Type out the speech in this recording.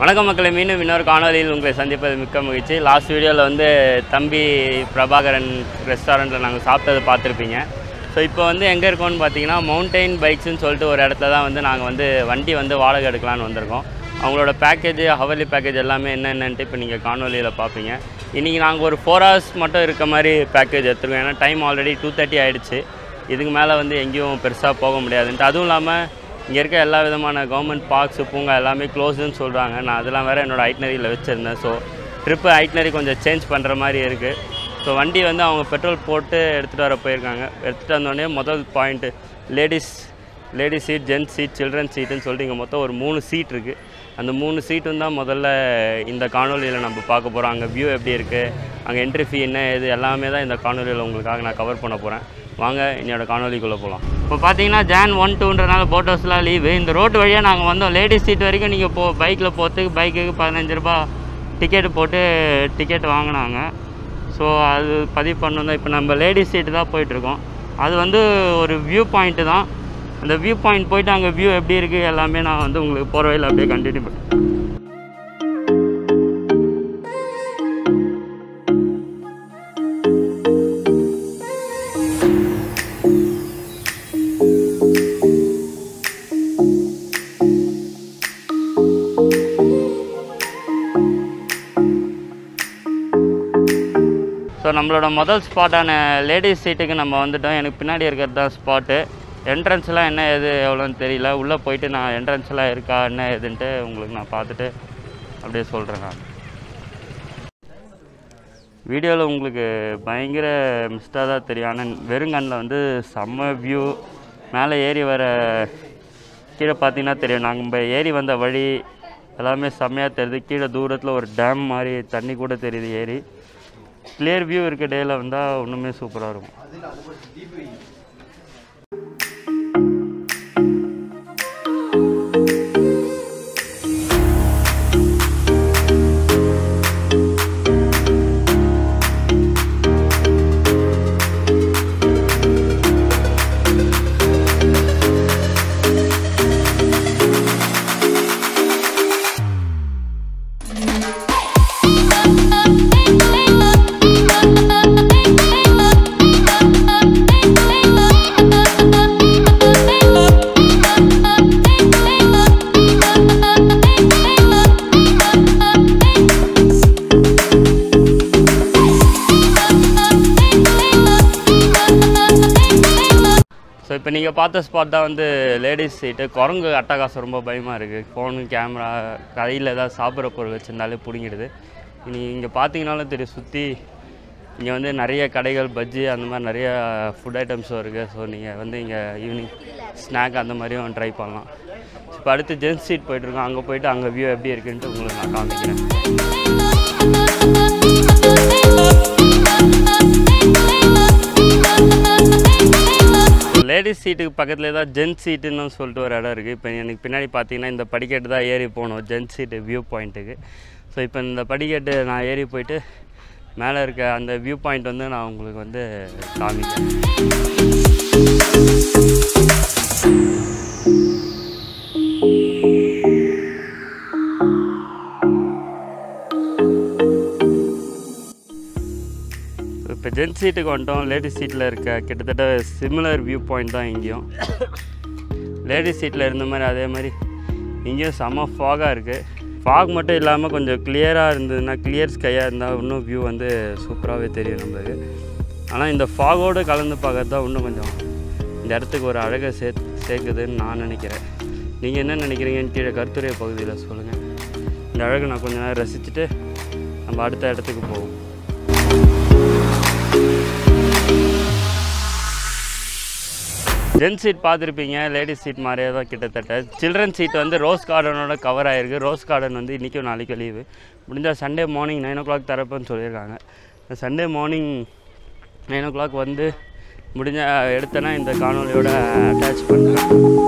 வணக்கம் மக்களை மீண்டும் இன்னொரு காணொலியில் உங்களை சந்திப்பது மிக்க மகிழ்ச்சி. லாஸ்ட் வீடியோவில் வந்து தம்பி பிரபாகரன் ரெஸ்டாரண்ட்டில் நாங்கள் சாப்பிட்டதை பார்த்துருப்பீங்க. ஸோ இப்போ வந்து எங்கே இருக்கோம்னு பார்த்தீங்கன்னா மவுண்டெயின் பைக்ஸ்னு சொல்லிட்டு ஒரு இடத்துல தான் வந்து நாங்கள் வந்து வண்டி வந்து வாடகை எடுக்கலான்னு வந்திருக்கோம். அவங்களோட பேக்கேஜ் ஹவர்லி பேக்கேஜ் எல்லாமே என்னென்னட்டு இப்போ நீங்கள் காணொலியில் பார்ப்பீங்க. இன்றைக்கி நாங்கள் ஒரு ஃபோர் ஹவர்ஸ் மட்டும் இருக்க மாதிரி பேக்கேஜ் எடுத்துருக்கோம். ஏன்னா டைம் ஆல்ரெடி டூ தேர்ட்டி ஆகிடுச்சு இதுக்கு மேலே வந்து எங்கேயும் பெருசாக போக முடியாதுன்ட்டு. அதுவும் இல்லாமல் இங்கே இருக்க எல்லா விதமான கவர்மெண்ட் பார்க்ஸு பூங்கா எல்லாமே க்ளோஸ்னு சொல்கிறாங்க நான் அதெல்லாம் வேறு என்னோடய ஐட்னரியில் வச்சுருந்தேன். ஸோ ட்ரிப்பு ஐட்னரி கொஞ்சம் சேஞ்ச் பண்ணுற மாதிரி இருக்குது ஸோ வண்டி வந்து அவங்க பெட்ரோல் போட்டு எடுத்துகிட்டு வர போயிருக்காங்க. எடுத்துகிட்டு வந்தோடனே முதல் point ladies ladies seat gents seat children சீட்டுன்னு சொல்லிட்டு இங்கே மொத்தம் ஒரு மூணு சீட் இருக்குது அந்த மூணு சீட்டும் தான் முதல்ல இந்த காணொலியில் நம்ம பார்க்க போகிறோம் அங்கே வியூ எப்படி இருக்குது அங்கே என்ட்ரி ஃபீ என்ன இது எல்லாமே தான் இந்த காணொலியில் உங்களுக்காக நான் கவர் பண்ண போகிறேன் வாங்க என்னோட காணொலிக்குள்ளே போகலாம் இப்போ பார்த்தீங்கன்னா ஜான் ஒன் டூன்றனால போட் ஹவுஸ்லாம் லீவு இந்த ரோட்டு வழியாக நாங்கள் வந்தோம். லேடிஸ் சீட் வரைக்கும் நீங்கள் போ பைக்கில் போகிறதுக்கு பைக்குக்கு பதினஞ்சு ரூபா டிக்கெட்டு போட்டு டிக்கெட் வாங்கினாங்க. ஸோ அது பதிவு பண்ணணும் இப்போ நம்ம லேடிஸ் சீட்டு தான் போயிட்டுருக்கோம். அது வந்து ஒரு வியூ பாயிண்ட்டு தான். அந்த வியூ பாயிண்ட் போயிட்டு அங்கே வியூ எப்படி இருக்குது எல்லாமே நான் வந்து உங்களுக்கு போகிற வழியில் அப்படியே கண்டினியூ பண்ணேன் நம்மளோட முதல் ஸ்பாட்டான லேடிஸ் சீட்டுக்கு நம்ம வந்துட்டோம். எனக்கு பின்னாடி இருக்கிறது தான் ஸ்பாட்டு. என்ட்ரன்ஸ்லாம் என்ன எது எவ்வளோன்னு தெரியல. உள்ளே போயிட்டு நான் என்ட்ரன்ஸ்லாம் இருக்கா என்ன ஏதுன்ட்டு உங்களுக்கு நான் பார்த்துட்டு அப்படியே சொல்கிறேன் நான். வீடியோவில் உங்களுக்கு பயங்கர மிஸ்டாக தான் தெரியும். ஆனால் வெறுங்கண்ணில் வந்து செம்ம வியூ மேலே ஏறி வர கீழே பார்த்தீங்கன்னா தெரியும். நாங்கள் ஏறி வந்த வழி எல்லாமே செம்மையாக தெரியுது. கீழே தூரத்தில் ஒரு டேம் மாதிரி தண்ணி கூட தெரியுது ஏறி. கிளியர் வியூ இருக்க டேயில் வந்தால் ஒன்றுமே சூப்பராக இருக்கும். ஸோ இப்போ நீங்கள் பார்த்த ஸ்பாட் தான் வந்து லேடிஸ் சீட்டு குரங்கு அட்டகாசம் ரொம்ப பயமாக இருக்குது ஃபோனு கேமரா கையில் ஏதாவது சாப்பிட்ற பொருள் வச்சுருந்தாலே பிடிங்கிடுது. இனி இங்கே பார்த்தீங்கனாலும் தெரியும் சுற்றி இங்கே வந்து நிறைய கடைகள் பஜ்ஜி அந்த மாதிரி நிறைய ஃபுட் ஐட்டம்ஸும் இருக்குது ஸோ நீங்கள் வந்து இங்கே ஈவினிங் ஸ்நாக் அந்த மாதிரியும் ட்ரை பண்ணலாம். இப்போ அடுத்து ஜென்ஸ் சீட் போயிட்டுருக்கோம் அங்கே போயிட்டு அங்கே வியூ எப்படி இருக்குன்ட்டு உங்களுக்கு நான் காமிக்கிறேன். லேடிஸ் சீட்டுக்கு பக்கத்துலேயே தான் ஜென்ஸ் சீட்டுன்னு சொல்லிட்டு ஒரு இடம் இருக்குது இப்போ எனக்கு பின்னாடி பார்த்தீங்கன்னா இந்த படிக்கட்டு தான் ஏறி போகணும் ஜென்ஸ் சீட்டு வியூ பாயிண்ட்டுக்கு ஸோ இப்போ இந்த படிக்கட்டு நான் ஏறி போயிட்டு மேலே இருக்க அந்த வியூ பாயிண்ட் வந்து நான் உங்களுக்கு வந்து காமிக்கிறேன். ஜென்ஸ் சீட்டுக்கு வந்துட்டோம். லேடிஸ் சீட்டில் இருக்க கிட்டத்தட்ட சிமிலர் வியூ பாயிண்ட் தான் இங்கேயும். லேடிஸ் சீட்டில் இருந்த மாதிரி அதே மாதிரி இங்கேயும் செம்ம ஃபாகாக இருக்குது ஃபாக் மட்டும் இல்லாமல் கொஞ்சம் கிளியராக இருந்ததுன்னா கிளியர் ஸ்கையாக இருந்தால் இன்னும் வியூ வந்து சூப்பராகவே தெரியும் நம்மளுக்கு. ஆனால் இந்த ஃபாகோடு கலந்து பார்க்கறது தான் இன்னும் கொஞ்சம் இந்த இடத்துக்கு ஒரு அழகை சே சேர்க்குதுன்னு நான் நினைக்கிறேன். நீங்கள் என்ன நினைக்கிறீங்கன்னு கீழே கருத்துரை பகுதியில் சொல்லுங்கள் இந்த அழகை நான் கொஞ்ச நேரம் ரசிச்சுட்டு நம்ம அடுத்த இடத்துக்கு போவோம். ஜென்ஸ் சீட் பார்த்துருப்பீங்க லேடிஸ் சீட் மாதிரியே தான் கிட்டத்தட்ட. சில்ட்ரன் சீட் வந்து ரோஸ் கார்டனோட கவர் ஆகிருக்கு ரோஸ் கார்டன் வந்து இன்றைக்கும் நாளைக்கு லீவு முடிஞ்சால் Sunday morning nine o'clock தரப்புன்னு சொல்லியிருக்காங்க. Sunday morning nine o'clock வந்து முடிஞ்ச எடுத்தேன்னா இந்த காணொலியோட அட்டாச் பண்ணுறேன்.